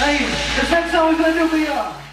Hey, the next song we're gonna do, we are.